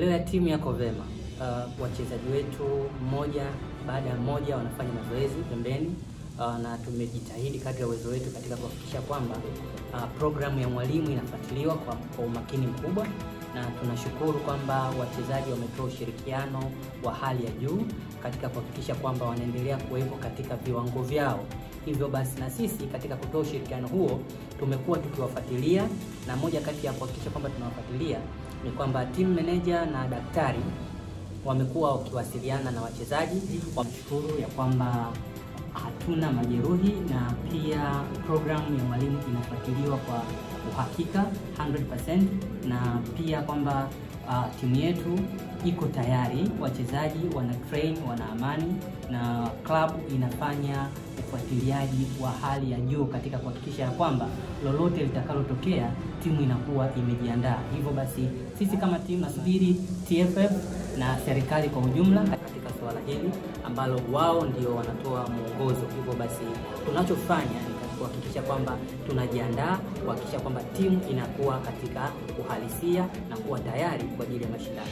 Maendeleo ya timu yako vema. Uh, wachezaji wetu mmoja baada ya mmoja wanafanya mazoezi pembeni, uh, na tumejitahidi kadri ya uwezo wetu katika kuhakikisha kwamba uh, programu ya mwalimu inafuatiliwa kwa, kwa umakini mkubwa, na tunashukuru kwamba wachezaji wametoa ushirikiano wa hali ya juu katika kuhakikisha kwamba wanaendelea kuwepo katika viwango vyao. Hivyo basi na sisi katika kutoa ushirikiano huo tumekuwa tukiwafuatilia, na moja kati ya kuhakikisha kwamba tunawafuatilia ni kwamba team manager na daktari wamekuwa wakiwasiliana na wachezaji. Wamshukuru ya kwamba hatuna majeruhi na pia programu ya mwalimu inafuatiliwa kwa uhakika 100% na pia kwamba uh, timu yetu iko tayari, wachezaji wana train, wana amani na klabu inafanya ufuatiliaji wa hali ya juu katika kuhakikisha ya kwamba lolote litakalotokea timu inakuwa imejiandaa. Hivyo basi sisi kama timu nasubiri TFF na serikali kwa ujumla katika suala hili ambalo wao ndio wanatoa mwongozo. Hivyo basi tunachofanya ni kuhakikisha kwamba tunajiandaa, kuhakikisha kwamba timu inakuwa katika uhalisia na kuwa tayari kwa ajili ya mashindano.